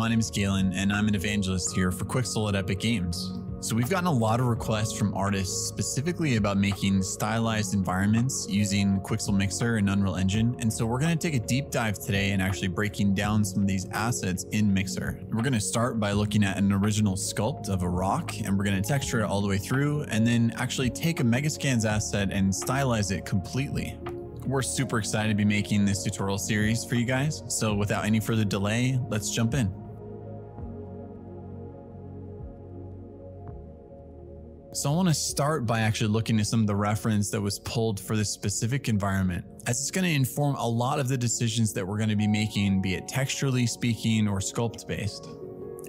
My name is Galen and I'm an evangelist here for Quixel at Epic Games. So we've gotten a lot of requests from artists specifically about making stylized environments using Quixel Mixer and Unreal Engine. And so we're going to take a deep dive today and actually breaking down some of these assets in Mixer. We're going to start by looking at an original sculpt of a rock and we're going to texture it all the way through and then actually take a Megascans asset and stylize it completely. We're super excited to be making this tutorial series for you guys. So without any further delay, let's jump in. So I want to start by actually looking at some of the reference that was pulled for this specific environment, as it's going to inform a lot of the decisions that we're going to be making, be it texturally speaking or sculpt based.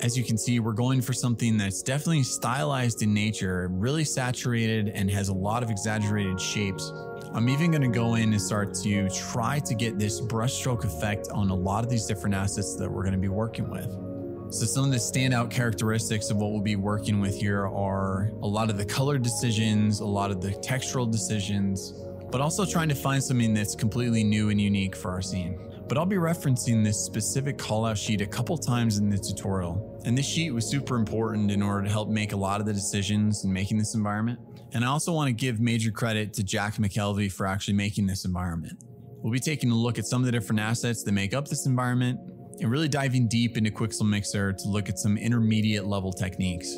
As you can see, we're going for something that's definitely stylized in nature, really saturated and has a lot of exaggerated shapes I'm even going to go in and start to try to get this brushstroke effect on a lot of these different assets that we're going to be working with. So some of the standout characteristics of what we'll be working with here are a lot of the color decisions, a lot of the textural decisions, but also trying to find something that's completely new and unique for our scene. But I'll be referencing this specific callout sheet a couple times in the tutorial. And this sheet was super important in order to help make a lot of the decisions in making this environment. And I also want to give major credit to Jack McKelvie for actually making this environment. We'll be taking a look at some of the different assets that make up this environment and really diving deep into Quixel Mixer to look at some intermediate level techniques.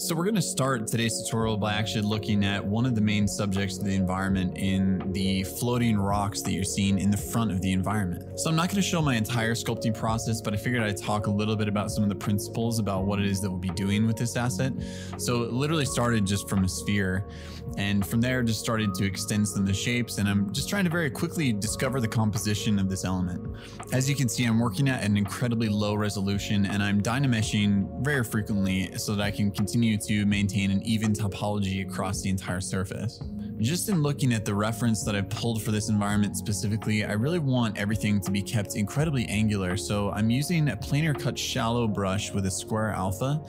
So we're going to start today's tutorial by actually looking at one of the main subjects of the environment in the floating rocks that you're seeing in the front of the environment. So I'm not going to show my entire sculpting process, but I figured I'd talk a little bit about some of the principles about what it is that we'll be doing with this asset. So it literally started just from a sphere and from there just started to extend some of the shapes and I'm just trying to very quickly discover the composition of this element. As you can see, I'm working at an incredibly low resolution and I'm dynameshing very frequently so that I can continue to maintain an even topology across the entire surface. Just in looking at the reference that I've pulled for this environment specifically, I really want everything to be kept incredibly angular. So I'm using a planar cut shallow brush with a square alpha.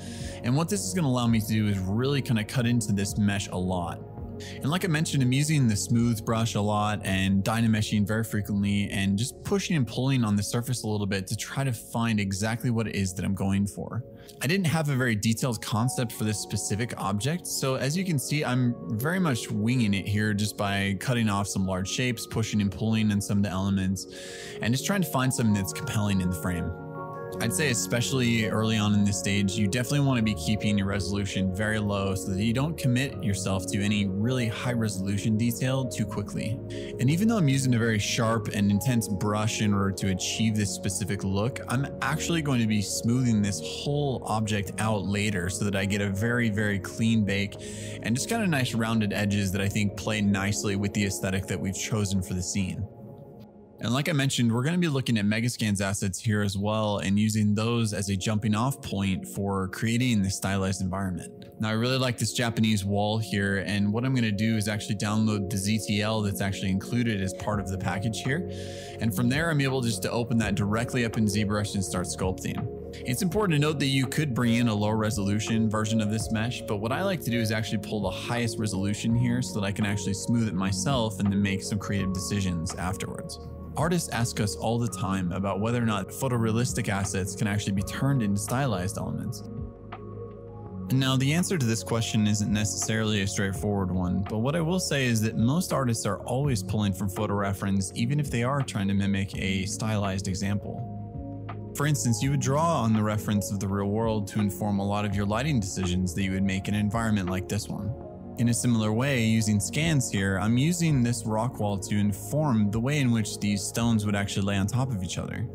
And what this is going to allow me to do is really kind of cut into this mesh a lot. And like I mentioned, I'm using the smooth brush a lot and dynameshing very frequently and just pushing and pulling on the surface a little bit to try to find exactly what it is that I'm going for. I didn't have a very detailed concept for this specific object, so as you can see, I'm very much winging it here just by cutting off some large shapes, pushing and pulling in some of the elements, and just trying to find something that's compelling in the frame. I'd say especially early on in this stage, you definitely want to be keeping your resolution very low so that you don't commit yourself to any really high resolution detail too quickly. And even though I'm using a very sharp and intense brush in order to achieve this specific look, I'm actually going to be smoothing this whole object out later so that I get a very, very clean bake and just kind of nice rounded edges that I think play nicely with the aesthetic that we've chosen for the scene. And like I mentioned, we're going to be looking at Megascans assets here as well and using those as a jumping off point for creating this stylized environment. Now, I really like this Japanese wall here. And what I'm going to do is actually download the ZTL that's actually included as part of the package here. And from there, I'm able just to open that directly up in ZBrush and start sculpting. It's important to note that you could bring in a low resolution version of this mesh, but what I like to do is actually pull the highest resolution here so that I can actually smooth it myself and then make some creative decisions afterwards. Artists ask us all the time about whether or not photorealistic assets can actually be turned into stylized elements. Now, the answer to this question isn't necessarily a straightforward one, but what I will say is that most artists are always pulling from photo reference, even if they are trying to mimic a stylized example. For instance, you would draw on the reference of the real world to inform a lot of your lighting decisions that you would make in an environment like this one. In a similar way, using scans here, I'm using this rock wall to inform the way in which these stones would actually lay on top of each other.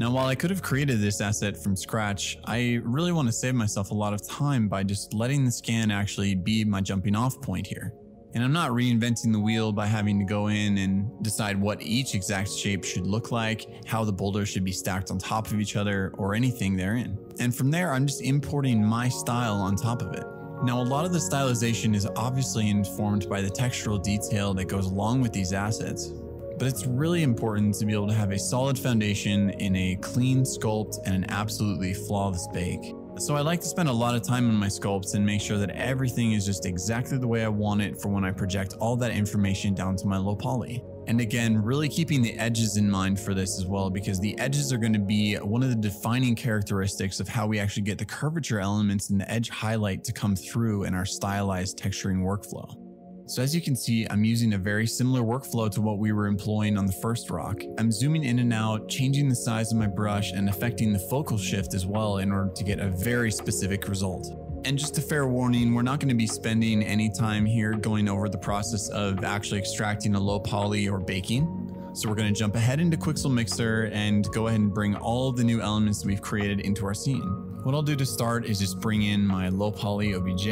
Now, while I could have created this asset from scratch, I really want to save myself a lot of time by just letting the scan actually be my jumping off point here. And I'm not reinventing the wheel by having to go in and decide what each exact shape should look like, how the boulders should be stacked on top of each other, or anything therein. And from there, I'm just importing my style on top of it. Now, a lot of the stylization is obviously informed by the textural detail that goes along with these assets, but it's really important to be able to have a solid foundation in a clean sculpt and an absolutely flawless bake. So I like to spend a lot of time on my sculpts and make sure that everything is just exactly the way I want it for when I project all that information down to my low poly. And again, really keeping the edges in mind for this as well, because the edges are going to be one of the defining characteristics of how we actually get the curvature elements and the edge highlight to come through in our stylized texturing workflow. So as you can see, I'm using a very similar workflow to what we were employing on the first rock. I'm zooming in and out, changing the size of my brush and affecting the focal shift as well in order to get a very specific result. And just a fair warning, we're not going to be spending any time here going over the process of actually extracting a low poly or baking. So we're going to jump ahead into Quixel Mixer and go ahead and bring all the new elements we've created into our scene. What I'll do to start is just bring in my low poly OBJ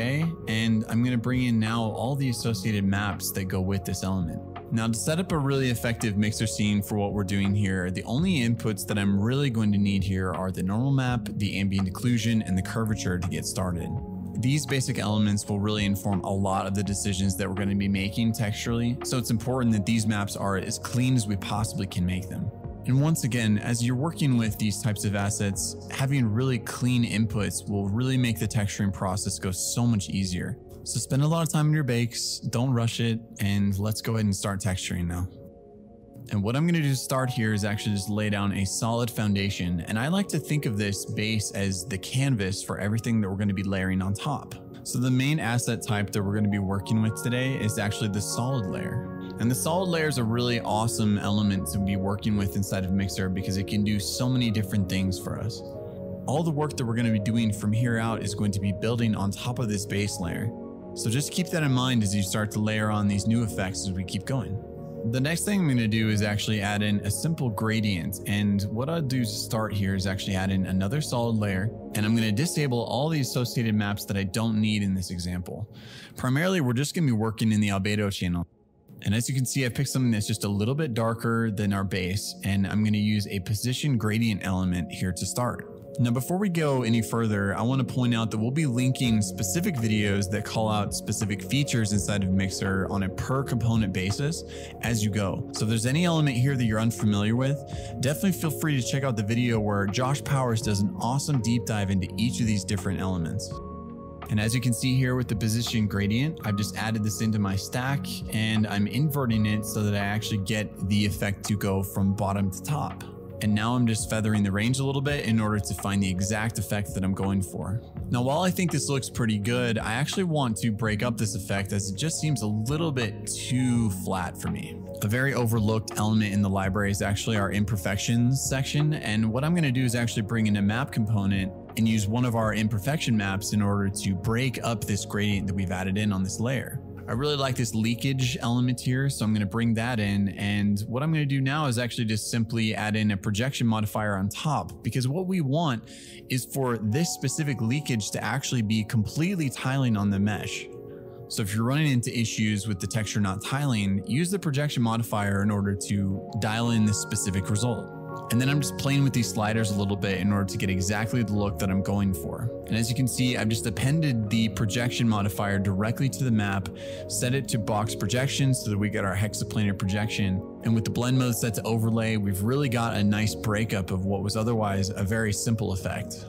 and I'm going to bring in now all the associated maps that go with this element. Now to set up a really effective mixer scene for what we're doing here, the only inputs that I'm really going to need here are the normal map, the ambient occlusion, and the curvature to get started. These basic elements will really inform a lot of the decisions that we're going to be making texturally, so it's important that these maps are as clean as we possibly can make them. And once again, as you're working with these types of assets, having really clean inputs will really make the texturing process go so much easier. So spend a lot of time in your bakes, don't rush it, and let's go ahead and start texturing now. And what I'm going to do to start here is actually just lay down a solid foundation. And I like to think of this base as the canvas for everything that we're going to be layering on top. So the main asset type that we're going to be working with today is actually the solid layer. And the solid layer is a really awesome element to be working with inside of Mixer because it can do so many different things for us. All the work that we're going to be doing from here out is going to be building on top of this base layer. So just keep that in mind as you start to layer on these new effects as we keep going. The next thing I'm going to do is actually add in a simple gradient. And what I'll do to start here is actually add in another solid layer. And I'm going to disable all the associated maps that I don't need in this example. Primarily, we're just going to be working in the albedo channel. And as you can see, I've picked something that's just a little bit darker than our base. And I'm going to use a position gradient element here to start. Now, before we go any further, I want to point out that we'll be linking specific videos that call out specific features inside of Mixer on a per component basis as you go. So if there's any element here that you're unfamiliar with, definitely feel free to check out the video where Josh Powers does an awesome deep dive into each of these different elements. And as you can see here with the position gradient, I've just added this into my stack and I'm inverting it so that I actually get the effect to go from bottom to top. And now I'm just feathering the range a little bit in order to find the exact effect that I'm going for. Now, while I think this looks pretty good, I actually want to break up this effect as it just seems a little bit too flat for me. A very overlooked element in the library is actually our imperfections section. And what I'm going to do is actually bring in a map component and use one of our imperfection maps in order to break up this gradient that we've added in on this layer. I really like this leakage element here, so I'm going to bring that in. And what I'm going to do now is actually just simply add in a projection modifier on top, because what we want is for this specific leakage to actually be completely tiling on the mesh. So if you're running into issues with the texture not tiling, use the projection modifier in order to dial in this specific result. And then I'm just playing with these sliders a little bit in order to get exactly the look that I'm going for. And as you can see, I've just appended the projection modifier directly to the map, set it to box projection so that we get our hexaplanar projection. And with the blend mode set to overlay, we've really got a nice breakup of what was otherwise a very simple effect.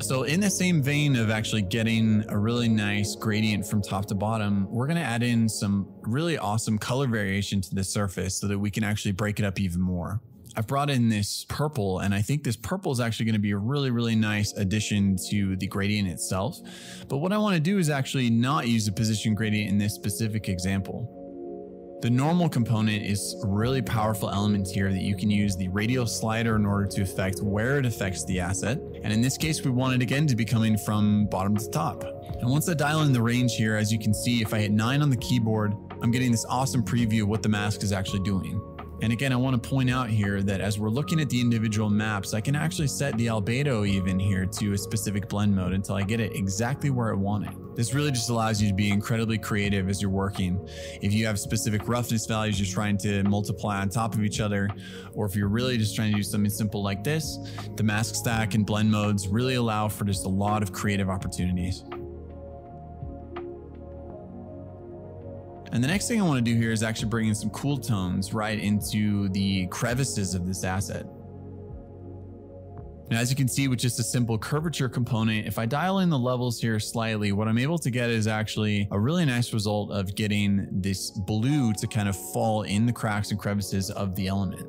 So in the same vein of actually getting a really nice gradient from top to bottom, we're going to add in some really awesome color variation to the surface so that we can actually break it up even more. I've brought in this purple and I think this purple is actually going to be a really, really nice addition to the gradient itself. But what I want to do is actually not use a position gradient in this specific example. The normal component is a really powerful element here that you can use the radial slider in order to affect where it affects the asset. And in this case, we want it again to be coming from bottom to top. And once I dial in the range here, as you can see, if I hit nine on the keyboard, I'm getting this awesome preview of what the mask is actually doing. And again, I want to point out here that as we're looking at the individual maps, I can actually set the albedo even here to a specific blend mode until I get it exactly where I want it. This really just allows you to be incredibly creative as you're working. If you have specific roughness values you're trying to multiply on top of each other, or if you're really just trying to do something simple like this, the mask stack and blend modes really allow for just a lot of creative opportunities. And the next thing I want to do here is actually bring in some cool tones right into the crevices of this asset. Now, as you can see with just a simple curvature component, if I dial in the levels here slightly, what I'm able to get is actually a really nice result of getting this blue to kind of fall in the cracks and crevices of the element.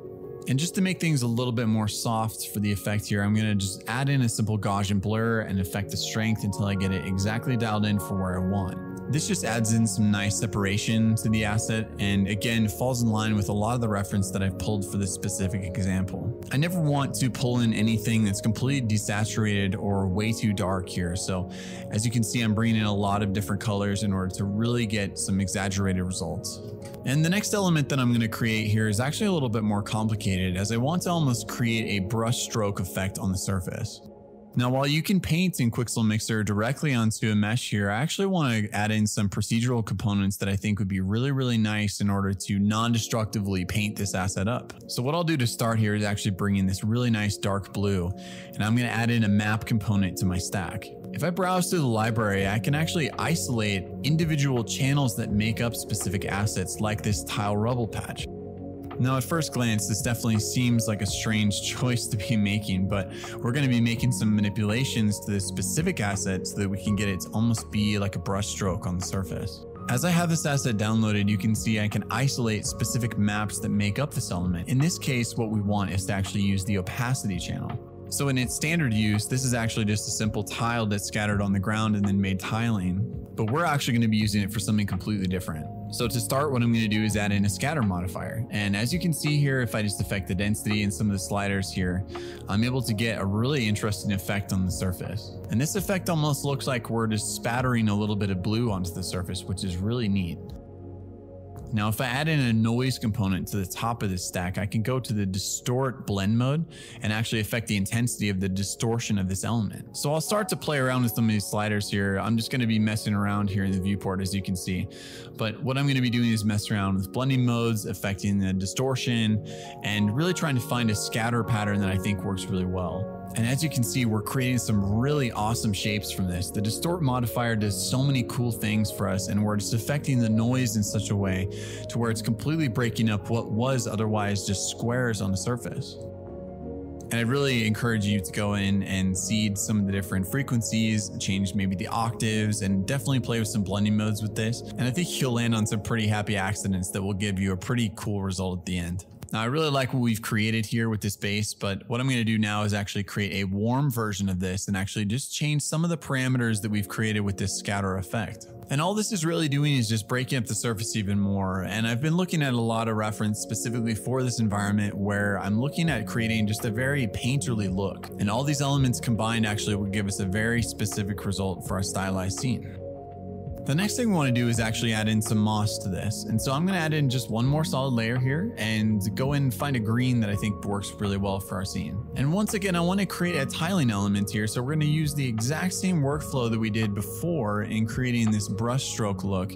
And just to make things a little bit more soft for the effect here, I'm gonna just add in a simple Gaussian blur and affect the strength until I get it exactly dialed in for where I want. This just adds in some nice separation to the asset and again falls in line with a lot of the reference that I've pulled for this specific example. I never want to pull in anything that's completely desaturated or way too dark here. So as you can see, I'm bringing in a lot of different colors in order to really get some exaggerated results. And the next element that I'm going to create here is actually a little bit more complicated as I want to almost create a brush stroke effect on the surface. Now, while you can paint in Quixel Mixer directly onto a mesh here, I actually want to add in some procedural components that I think would be really, really nice in order to non-destructively paint this asset up. So what I'll do to start here is actually bring in this really nice dark blue, and I'm going to add in a map component to my stack. If I browse through the library, I can actually isolate individual channels that make up specific assets like this tile rubble patch. Now, at first glance, this definitely seems like a strange choice to be making, but we're going to be making some manipulations to this specific asset so that we can get it to almost be like a brush stroke on the surface. As I have this asset downloaded, you can see I can isolate specific maps that make up this element. In this case, what we want is to actually use the opacity channel. So in its standard use, this is actually just a simple tile that's scattered on the ground and then made tiling, but we're actually going to be using it for something completely different. So to start, what I'm going to do is add in a scatter modifier. And as you can see here, if I just affect the density and some of the sliders here, I'm able to get a really interesting effect on the surface. And this effect almost looks like we're just spattering a little bit of blue onto the surface, which is really neat. Now, if I add in a noise component to the top of this stack, I can go to the distort blend mode and actually affect the intensity of the distortion of this element. So I'll start to play around with some of these sliders here. I'm just going to be messing around here in the viewport, as you can see. But what I'm going to be doing is mess around with blending modes, affecting the distortion, and really trying to find a scatter pattern that I think works really well. And as you can see, we're creating some really awesome shapes from this. The distort modifier does so many cool things for us and we're just affecting the noise in such a way to where it's completely breaking up what was otherwise just squares on the surface. And I really encourage you to go in and seed some of the different frequencies, change maybe the octaves, and definitely play with some blending modes with this. And I think you'll land on some pretty happy accidents that will give you a pretty cool result at the end. Now I really like what we've created here with this base, but what I'm going to do now is actually create a warm version of this and actually just change some of the parameters that we've created with this scatter effect. And all this is really doing is just breaking up the surface even more. And I've been looking at a lot of reference specifically for this environment where I'm looking at creating just a very painterly look. And all these elements combined actually would give us a very specific result for our stylized scene. The next thing we want to do is actually add in some moss to this. And so I'm going to add in just one more solid layer here and go and find a green that I think works really well for our scene. And once again, I want to create a tiling element here. So we're going to use the exact same workflow that we did before in creating this brush stroke look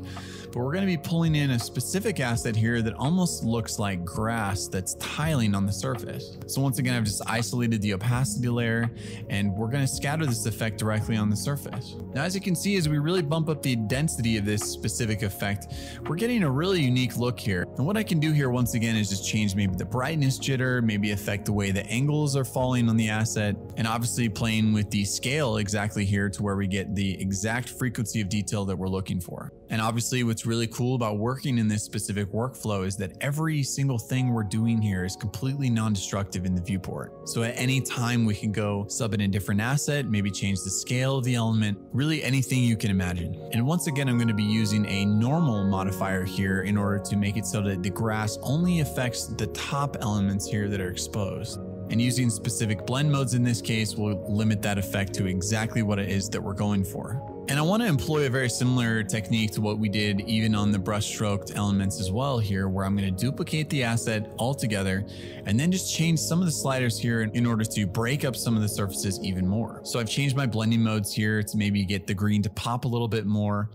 but we're going to be pulling in a specific asset here that almost looks like grass that's tiling on the surface. So once again, I've just isolated the opacity layer and we're going to scatter this effect directly on the surface. Now, as you can see, as we really bump up the density of this specific effect, we're getting a really unique look here. And what I can do here once again is just change maybe the brightness jitter, maybe affect the way the angles are falling on the asset, and obviously playing with the scale exactly here to where we get the exact frequency of detail that we're looking for. And obviously what's really cool about working in this specific workflow is that every single thing we're doing here is completely non-destructive in the viewport. So at any time we can go sub in a different asset, maybe change the scale of the element, really anything you can imagine. And once again, I'm going to be using a normal modifier here in order to make it so that the grass only affects the top elements here that are exposed. And using specific blend modes in this case will limit that effect to exactly what it is that we're going for. And I want to employ a very similar technique to what we did even on the brush stroked elements as well here, where I'm going to duplicate the asset altogether and then just change some of the sliders here in order to break up some of the surfaces even more. So I've changed my blending modes here to maybe get the green to pop a little bit more.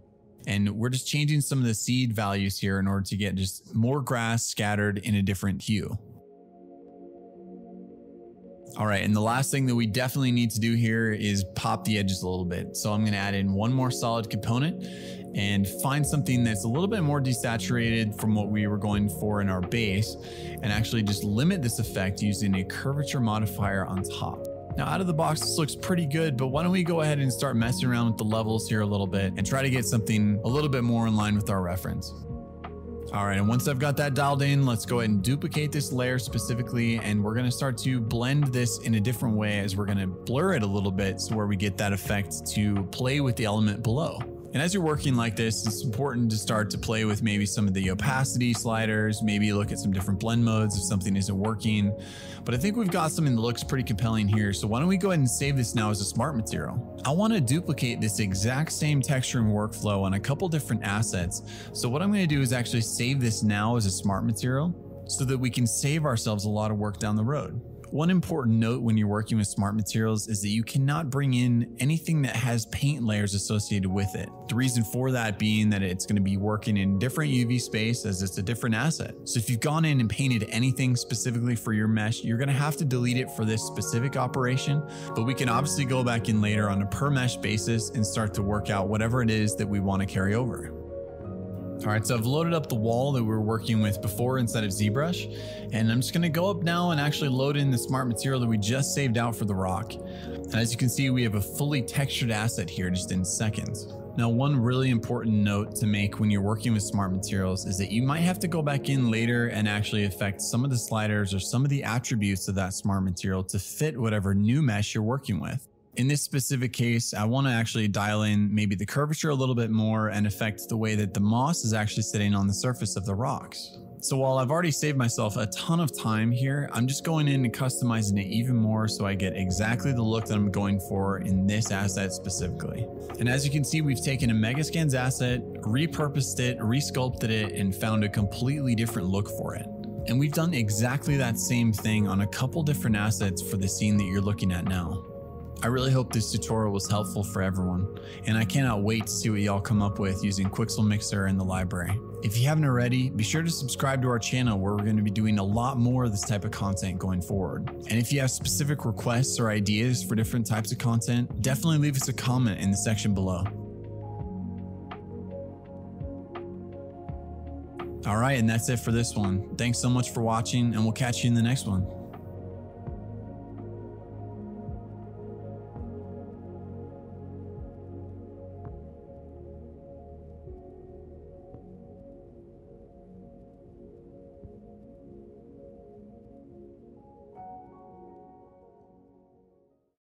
And we're just changing some of the seed values here in order to get just more grass scattered in a different hue. All right, and the last thing that we definitely need to do here is pop the edges a little bit. So I'm gonna add in one more solid component and find something that's a little bit more desaturated from what we were going for in our base and actually just limit this effect using a curvature modifier on top. Now out of the box, this looks pretty good, but why don't we go ahead and start messing around with the levels here a little bit and try to get something a little bit more in line with our reference. All right, and once I've got that dialed in, let's go ahead and duplicate this layer specifically, and we're gonna start to blend this in a different way as we're gonna blur it a little bit so where we get that effect to play with the element below. And as you're working like this, it's important to start to play with maybe some of the opacity sliders, maybe look at some different blend modes if something isn't working. But I think we've got something that looks pretty compelling here. So why don't we go ahead and save this now as a smart material. I want to duplicate this exact same texture and workflow on a couple different assets. So what I'm going to do is actually save this now as a smart material so that we can save ourselves a lot of work down the road. One important note when you're working with smart materials is that you cannot bring in anything that has paint layers associated with it. The reason for that being that it's going to be working in different UV space as it's a different asset. So if you've gone in and painted anything specifically for your mesh, you're going to have to delete it for this specific operation, but we can obviously go back in later on a per mesh basis and start to work out whatever it is that we want to carry over. All right, so I've loaded up the wall that we were working with before inside of ZBrush, and I'm just gonna go up now and actually load in the smart material that we just saved out for the rock. And as you can see, we have a fully textured asset here just in seconds. Now, one really important note to make when you're working with smart materials is that you might have to go back in later and actually affect some of the sliders or some of the attributes of that smart material to fit whatever new mesh you're working with. In this specific case, I want to actually dial in maybe the curvature a little bit more and affect the way that the moss is actually sitting on the surface of the rocks. So while I've already saved myself a ton of time here, I'm just going in and customizing it even more so I get exactly the look that I'm going for in this asset specifically. And as you can see, we've taken a Megascans asset, repurposed it, resculpted it, and found a completely different look for it. And we've done exactly that same thing on a couple different assets for the scene that you're looking at now. I really hope this tutorial was helpful for everyone, and I cannot wait to see what y'all come up with using Quixel Mixer in the library. If you haven't already, be sure to subscribe to our channel where we're going to be doing a lot more of this type of content going forward. And if you have specific requests or ideas for different types of content, definitely leave us a comment in the section below. All right, and that's it for this one. Thanks so much for watching, and we'll catch you in the next one.